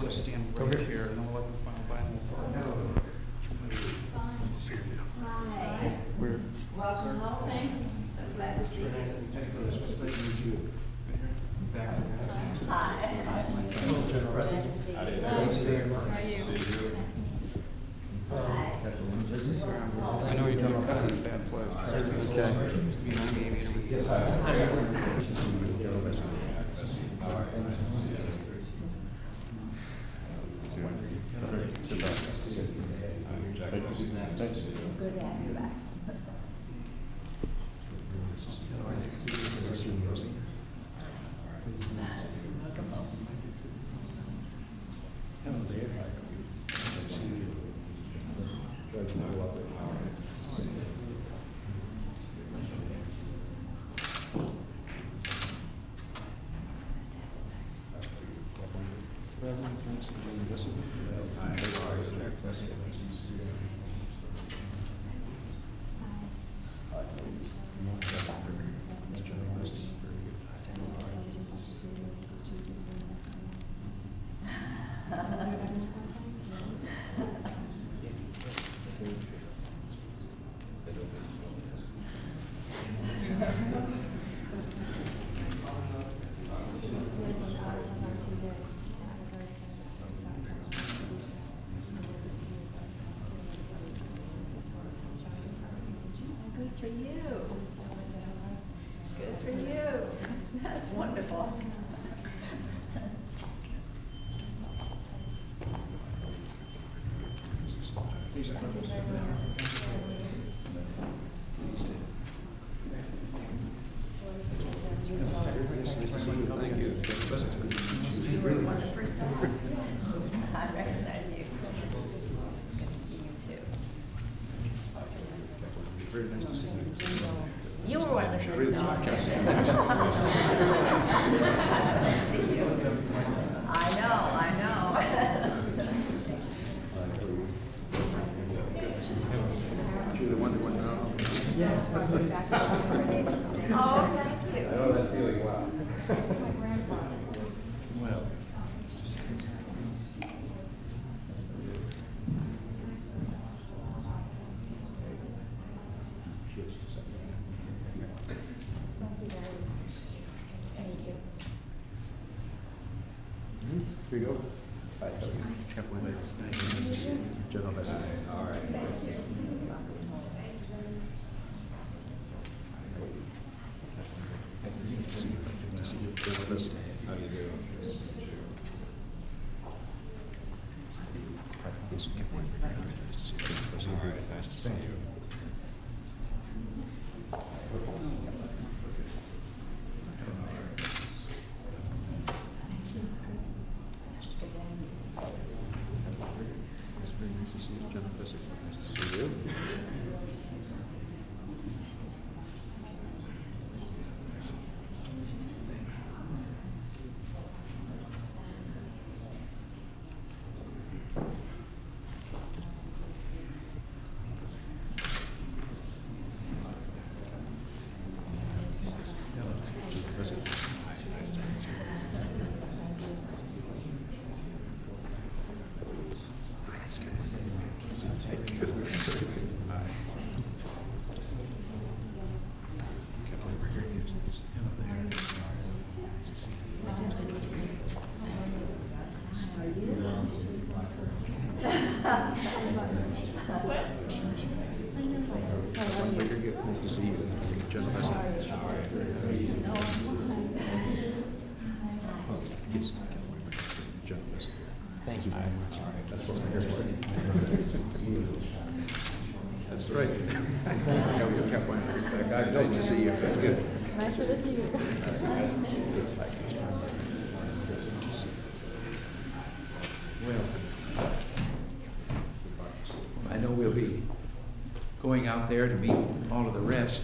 I'm gonna stand right here, and I'll let them find vinyl part. Nice to you. Hi. We're. Welcome home. So glad to see you. Back. Hi. Glad to see you. How are you? Hi. I know you're doing kind of a bad play. Okay. You know, maybe it was- Good to have you back. Welcome home. Good Thank you Good to see You too. You were one of the first time? I recognize you. It's good to see you too. Very nice to see you. You were one of the first I know, I know. You're the one that went out. Oh, thank you. know that feeling well. Well. Thank you. Here you go. Hi, how are you? Careful, ladies. Nice. General Vessey. All right. How do you do? All right, nice to see you. Very nice to see you, General Vessey. Nice to see you. Very good. Nice to see you, General Vessey. Yes. General Vessey. Thank you very much. That's what we're here for. That's right. Yeah, we kept one back. Nice to see you. That's good. Nice to see you. Well, I know we'll be going out there to meet all of the rest.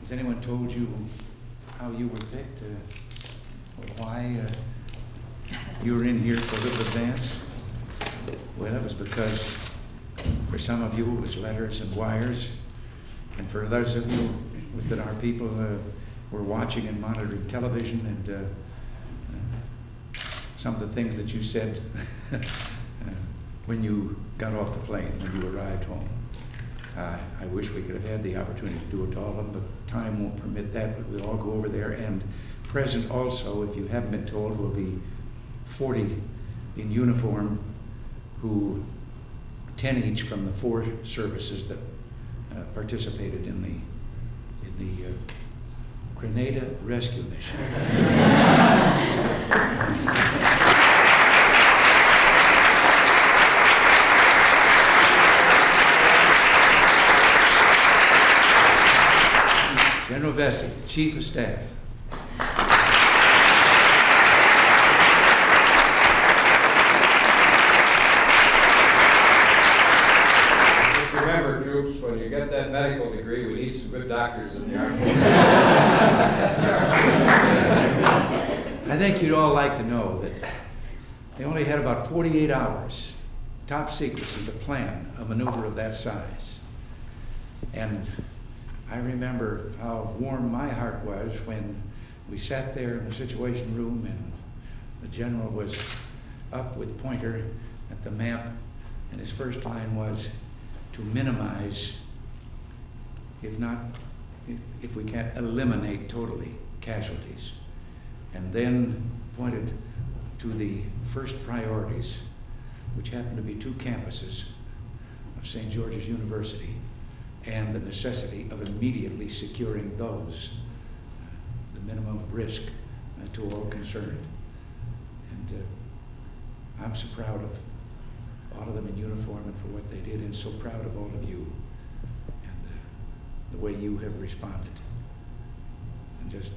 Has anyone told you how you were picked, uh, why uh, you were in here for a Little Advance? Well, it was because for some of you it was letters and wires, and for others of you it was that our people uh, were watching and monitoring television and uh, some of the things that you said uh, when you got off the plane, when you arrived home. Uh, I wish we could have had the opportunity to do it all of them, but time won't permit that, but we'll all go over there. And present also, if you haven't been told, will be 40 in uniform who, 10 each from the four services that uh, participated in the, in the uh, Grenada Rescue Mission. General Vessey, Chief of Staff. Just remember, troops, when you get that medical degree, we need some good doctors in the Army. I think you'd all like to know that they only had about 48 hours, top secrecy, to plan a maneuver of that size. And I remember how warm my heart was when we sat there in the Situation Room and the general was up with Pointer at the map, and his first line was to minimize, if not, if- we can't eliminate totally casualties. And then pointed to the first priorities, which happened to be two campuses of St. George's University, and the necessity of immediately securing those, uh, the minimum of risk uh, to all concerned. And uh, I'm so proud of all of them in uniform and for what they did, and so proud of all of you and uh, the way you have responded. And just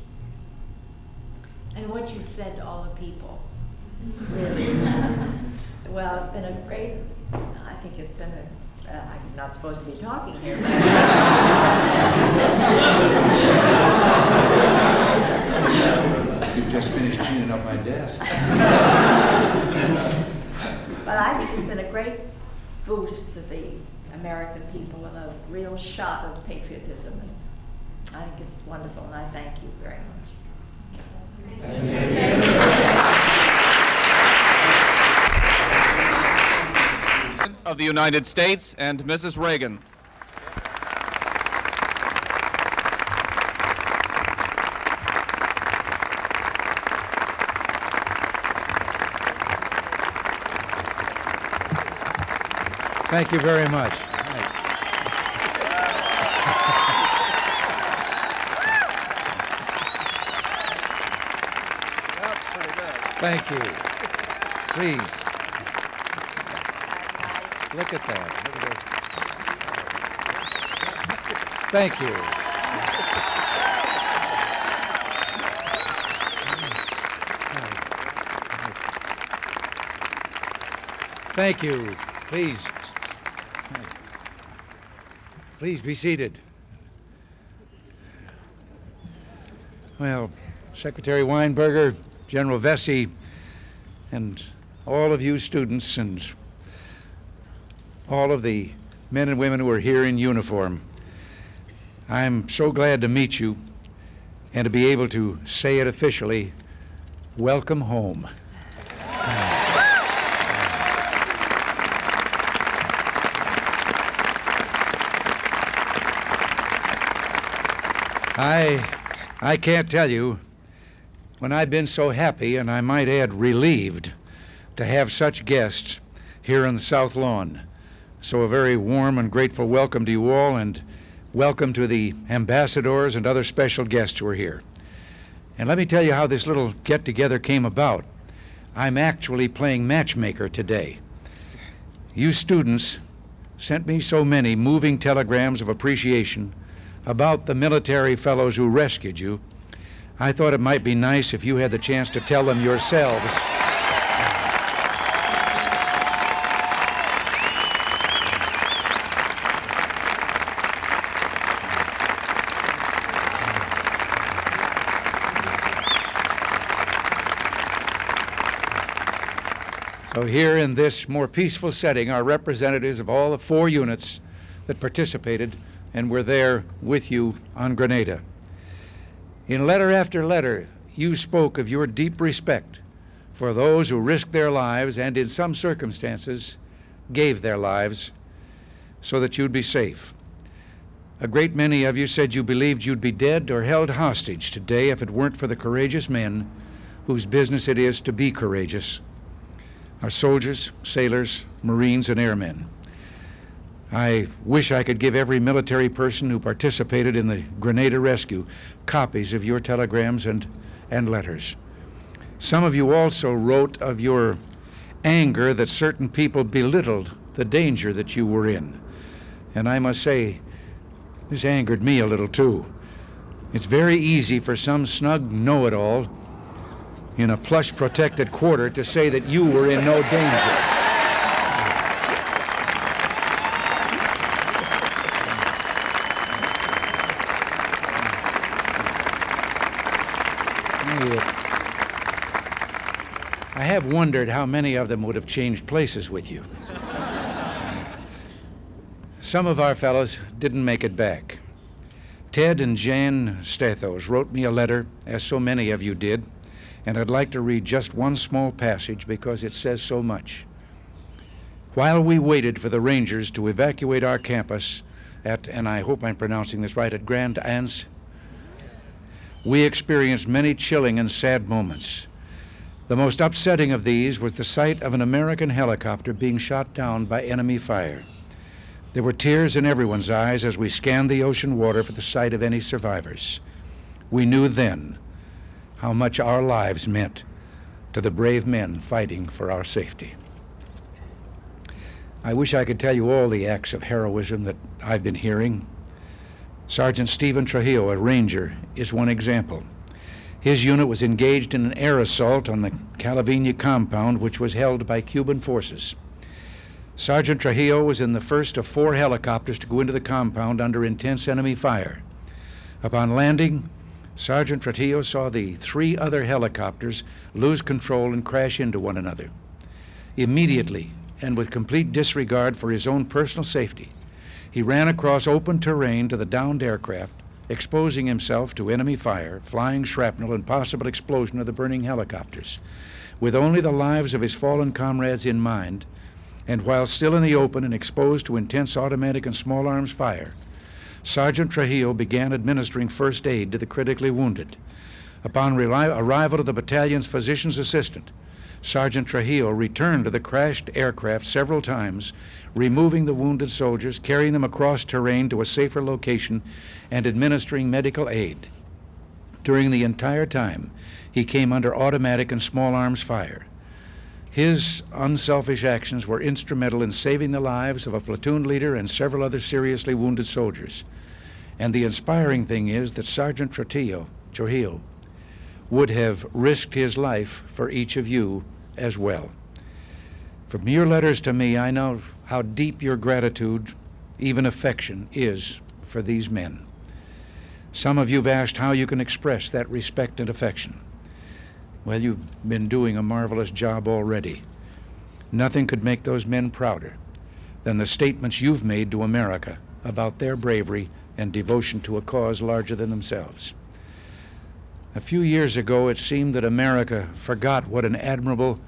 And what you said to all the people, really. Well, it's been a great, I think it's been a, uh, I'm not supposed to be talking here, but. You just finished cleaning up my desk. But I think it's been a great boost to the American people and a real shot of patriotism. And I think it's wonderful, and I thank you very much. Of the United States and Mrs. Reagan. Thank you very much. Thank you. Please, look at that. Thank you. Thank you. Please. Please be seated. Well, Secretary Weinberger, General Vessey, and all of you students and all of the men and women who are here in uniform, I'm so glad to meet you and to be able to say it officially, welcome home. I, I can't tell you when I've been so happy, and I might add relieved, to have such guests here on the South Lawn. So a very warm and grateful welcome to you all, and welcome to the ambassadors and other special guests who are here. And let me tell you how this little get-together came about. I'm actually playing matchmaker today. You students sent me so many moving telegrams of appreciation about the military fellows who rescued you, I thought it might be nice if you had the chance to tell them yourselves. So here in this more peaceful setting are representatives of all the four units that participated and were there with you on Grenada. In letter after letter, you spoke of your deep respect for those who risked their lives and, in some circumstances, gave their lives so that you'd be safe. A great many of you said you believed you'd be dead or held hostage today if it weren't for the courageous men whose business it is to be courageous our soldiers, sailors, Marines, and airmen. I wish I could give every military person who participated in the Grenada rescue copies of your telegrams and, and letters. Some of you also wrote of your anger that certain people belittled the danger that you were in. And I must say, this angered me a little too. It's very easy for some snug know it all in a plush protected quarter to say that you were in no danger. I have wondered how many of them would have changed places with you. Some of our fellows didn't make it back. Ted and Jan Stathos wrote me a letter, as so many of you did, and I'd like to read just one small passage because it says so much. While we waited for the Rangers to evacuate our campus at, and I hope I'm pronouncing this right, at Grand Anse, we experienced many chilling and sad moments. The most upsetting of these was the sight of an American helicopter being shot down by enemy fire. There were tears in everyone's eyes as we scanned the ocean water for the sight of any survivors. We knew then how much our lives meant to the brave men fighting for our safety. I wish I could tell you all the acts of heroism that I've been hearing. Sergeant Stephen Trujillo, a ranger, is one example. His unit was engaged in an air assault on the Calivigny compound, which was held by Cuban forces. Sergeant Trujillo was in the first of four helicopters to go into the compound under intense enemy fire. Upon landing, Sergeant Trujillo saw the three other helicopters lose control and crash into one another. Immediately, and with complete disregard for his own personal safety, he ran across open terrain to the downed aircraft, exposing himself to enemy fire, flying shrapnel, and possible explosion of the burning helicopters. With only the lives of his fallen comrades in mind, and while still in the open and exposed to intense automatic and small arms fire, Sergeant Trujillo began administering first aid to the critically wounded. Upon arrival of the battalion's physician's assistant, Sergeant Trujillo returned to the crashed aircraft several times, removing the wounded soldiers, carrying them across terrain to a safer location, and administering medical aid. During the entire time, he came under automatic and small arms fire. His unselfish actions were instrumental in saving the lives of a platoon leader and several other seriously wounded soldiers. And the inspiring thing is that Sergeant Trujillo, Trujillo would have risked his life for each of you as well. From your letters to me, I know how deep your gratitude, even affection, is for these men. Some of you have asked how you can express that respect and affection. Well, you've been doing a marvelous job already. Nothing could make those men prouder than the statements you've made to America about their bravery and devotion to a cause larger than themselves. A few years ago, it seemed that America forgot what an admirable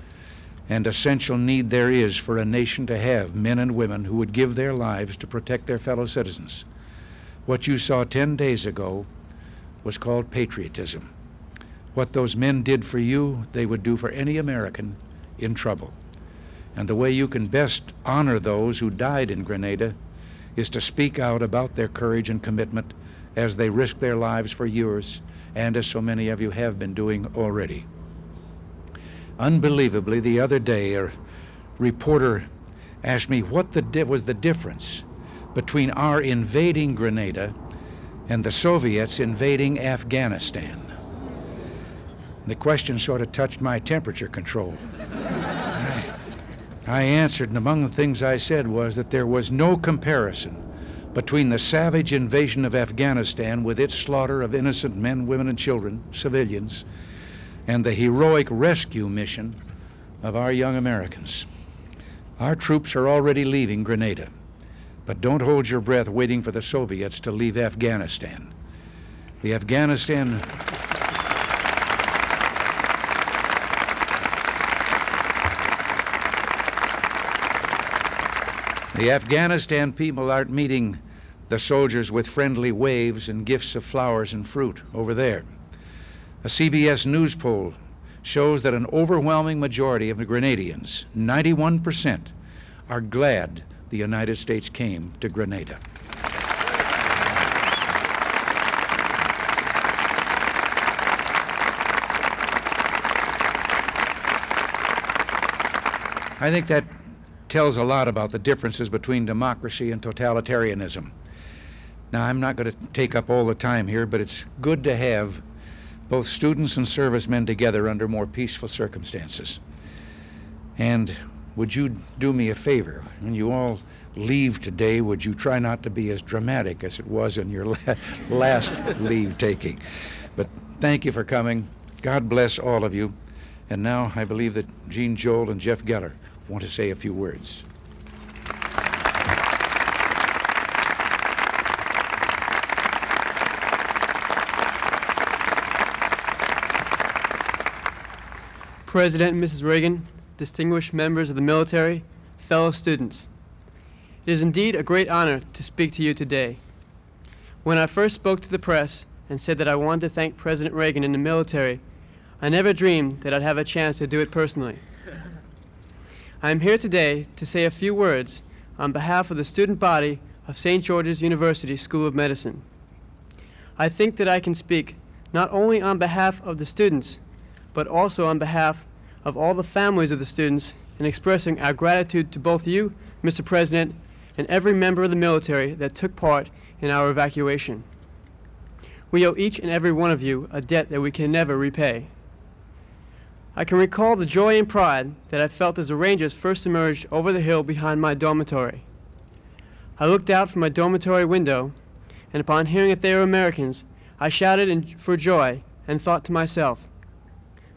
and essential need there is for a nation to have men and women who would give their lives to protect their fellow citizens. What you saw 10 days ago was called patriotism. What those men did for you, they would do for any American in trouble. And the way you can best honor those who died in Grenada is to speak out about their courage and commitment as they risk their lives for yours, and as so many of you have been doing already. Unbelievably, the other day, a reporter asked me what the was the difference between our invading Grenada and the Soviets invading Afghanistan. The question sort of touched my temperature control. I, answered, and among the things I said was that there was no comparison between the savage invasion of Afghanistan with its slaughter of innocent men, women, and children, civilians, and the heroic rescue mission of our young Americans. Our troops are already leaving Grenada, but don't hold your breath waiting for the Soviets to leave Afghanistan. The Afghanistan The Afghanistan people aren't meeting the soldiers with friendly waves and gifts of flowers and fruit over there. A CBS News poll shows that an overwhelming majority of the Grenadians, 91%, are glad the United States came to Grenada. I think that tells a lot about the differences between democracy and totalitarianism. Now, I'm not going to take up all the time here, but it's good to have both students and servicemen together under more peaceful circumstances. And would you do me a favor? When you all leave today, would you try not to be as dramatic as it was in your la- last leave taking? But thank you for coming. God bless all of you. And now I believe that Jean Joel and Jeff Geller want to say a few words. President and Mrs. Reagan, distinguished members of the military, fellow students. It is indeed a great honor to speak to you today. When I first spoke to the press and said that I wanted to thank President Reagan and the military, I never dreamed that I'd have a chance to do it personally. I am here today to say a few words on behalf of the student body of St. George's University School of Medicine. I think that I can speak not only on behalf of the students, but also on behalf of all the families of the students in expressing our gratitude to both you, Mr. President, and every member of the military that took part in our evacuation. We owe each and every one of you a debt that we can never repay. I can recall the joy and pride that I felt as the Rangers first emerged over the hill behind my dormitory. I looked out from my dormitory window, and upon hearing that they were Americans, I shouted in, for joy and thought to myself,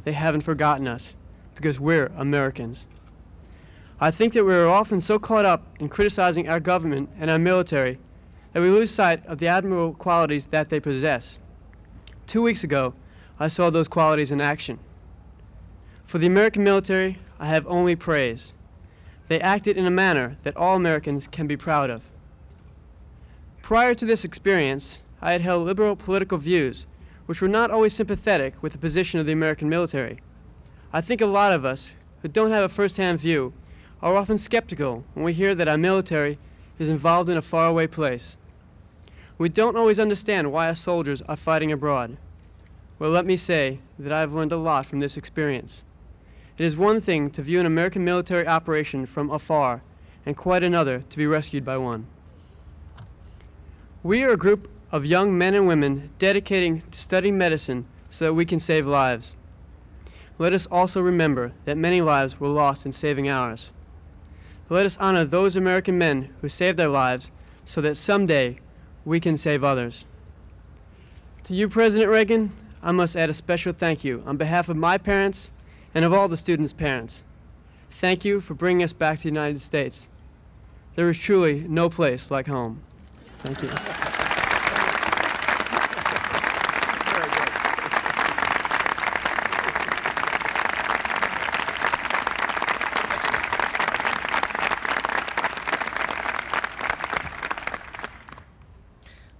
they haven't forgotten us because we're Americans. I think that we are often so caught up in criticizing our government and our military that we lose sight of the admirable qualities that they possess. Two weeks ago, I saw those qualities in action. For the American military, I have only praise. They acted in a manner that all Americans can be proud of. Prior to this experience, I had held liberal political views, which were not always sympathetic with the position of the American military. I think a lot of us, who don't have a first hand view, are often skeptical when we hear that our military is involved in a faraway place. We don't always understand why our soldiers are fighting abroad. Well, let me say that I've learned a lot from this experience. It is one thing to view an American military operation from afar, and quite another to be rescued by one. We are a group of young men and women dedicating to studying medicine so that we can save lives. Let us also remember that many lives were lost in saving ours. Let us honor those American men who saved their lives so that someday we can save others. To you, President Reagan, I must add a special thank you on behalf of my parents and of all the students' parents. Thank you for bringing us back to the United States. There is truly no place like home. Thank you.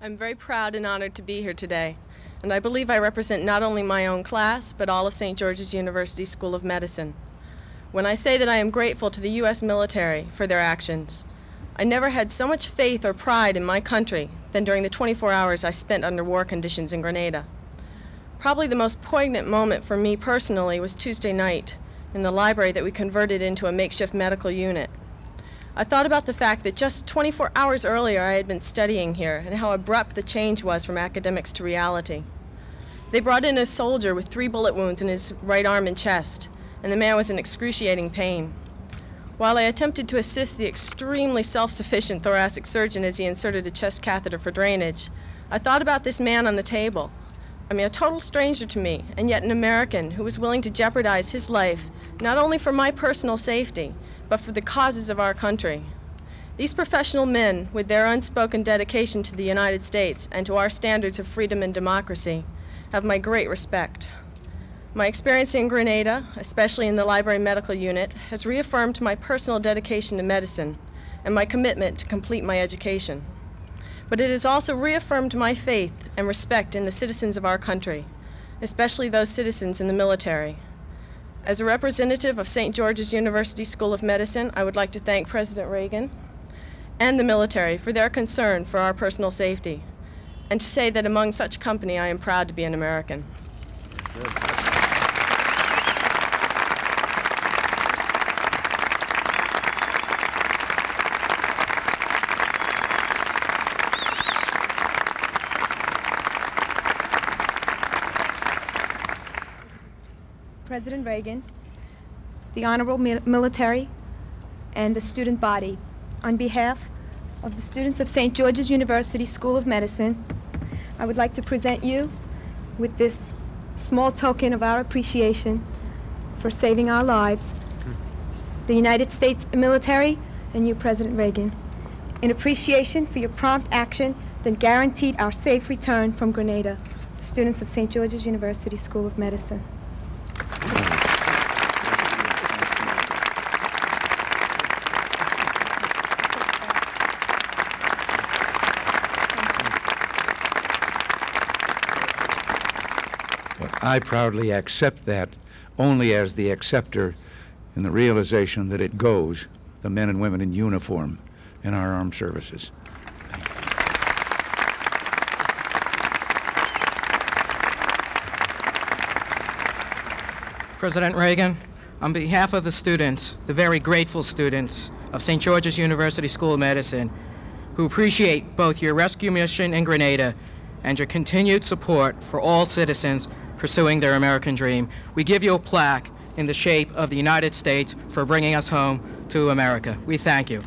I'm very proud and honored to be here today, and I believe I represent not only my own class, but all of St. George's University School of Medicine. When I say that I am grateful to the U.S. military for their actions, I never had so much faith or pride in my country than during the 24 hours I spent under war conditions in Grenada. Probably the most poignant moment for me personally was Tuesday night in the library that we converted into a makeshift medical unit. I thought about the fact that just 24 hours earlier I had been studying here and how abrupt the change was from academics to reality. They brought in a soldier with three bullet wounds in his right arm and chest, and the man was in excruciating pain. While I attempted to assist the extremely self sufficient thoracic surgeon as he inserted a chest catheter for drainage, I thought about this man on the table. I mean, a total stranger to me, and yet an American who was willing to jeopardize his life not only for my personal safety, but for the causes of our country. These professional men, with their unspoken dedication to the United States and to our standards of freedom and democracy, have my great respect. My experience in Grenada, especially in the library medical unit, has reaffirmed my personal dedication to medicine and my commitment to complete my education. But it has also reaffirmed my faith and respect in the citizens of our country, especially those citizens in the military. As a representative of St. George's University School of Medicine, I would like to thank President Reagan and the military for their concern for our personal safety, and to say that among such company I am proud to be an American. President Reagan, the honorable military, and the student body, on behalf of the students of St. George's University School of Medicine, I would like to present you with this small token of our appreciation for saving our lives, the United States military, and you, President Reagan, in appreciation for your prompt action that guaranteed our safe return from Grenada, the students of St. George's University School of Medicine. I proudly accept that only as the acceptor in the realization that it goes the men and women in uniform in our armed services. President Reagan, on behalf of the students, the very grateful students of St. George's University School of Medicine, who appreciate both your rescue mission in Grenada and your continued support for all citizens pursuing their American dream, we give you a plaque in the shape of the United States for bringing us home to America. We thank you.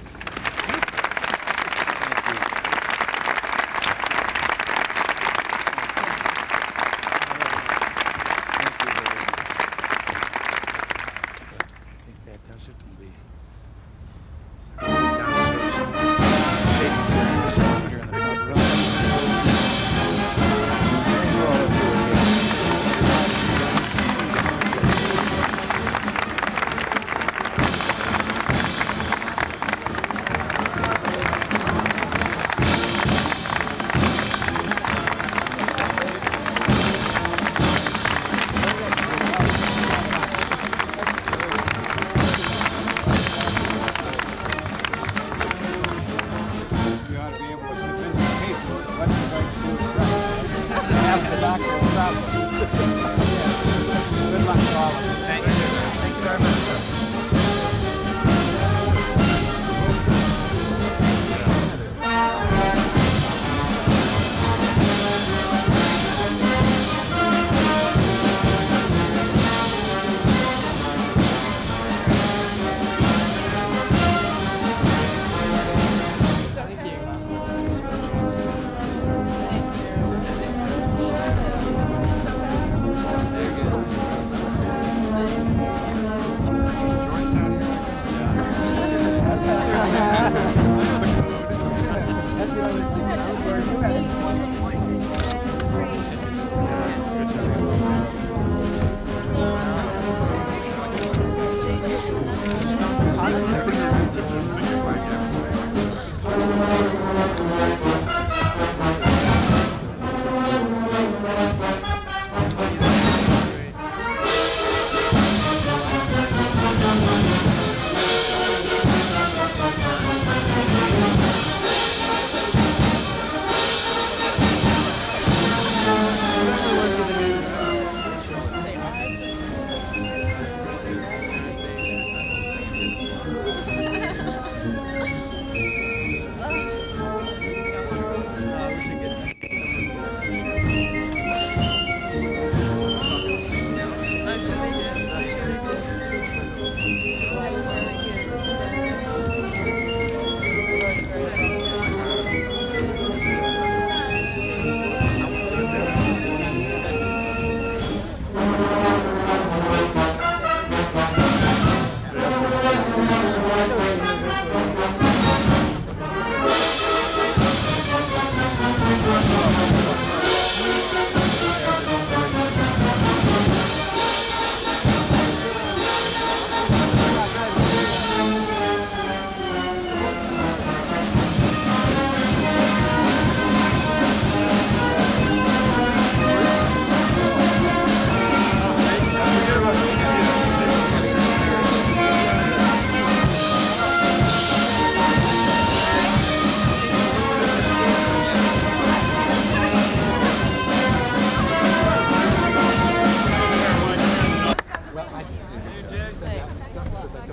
That's stuff because I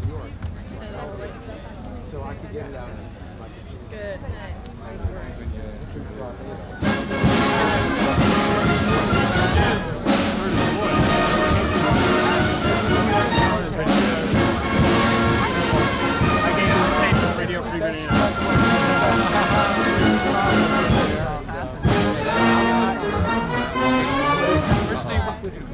New York. So, so I could get it out. Good. Nice. Nice work.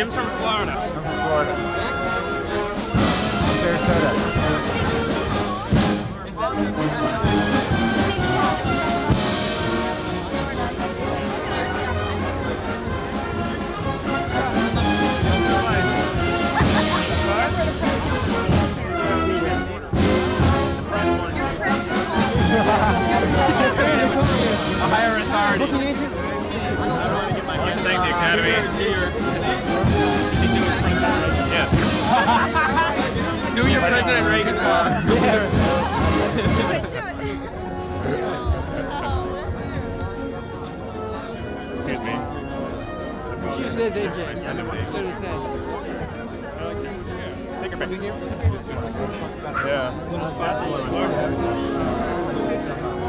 Jim's from Florida. I'm from Florida. Sarasota. A higher authority. Looking into. I want to thank the Academy. Yes. Do your President Reagan Excuse me. Excuse this, AJ. Turn his head. Take her pick. Yeah.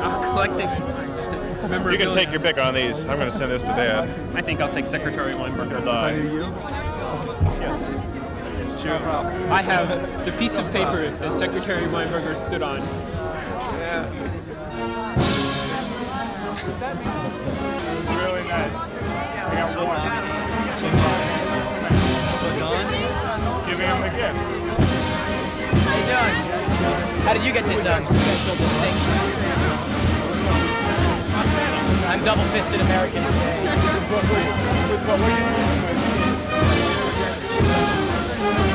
I'm collecting. You can take your pick on these. I'm going to send this to Dad. I think I'll take Secretary Weinberger. Die. It's true. I have the piece of paper that Secretary Weinberger stood on. Really nice. I got one. Giving him the gift. How you doing? How did you get this um, special distinction? I'm double-fisted American. Got Thank you.